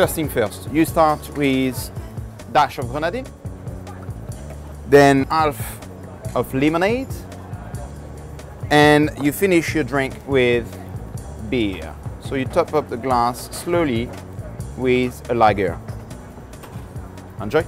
first thing first. You start with dash of grenadine, then half of lemonade, and you finish your drink with beer. So you top up the glass slowly with a lager. Enjoy.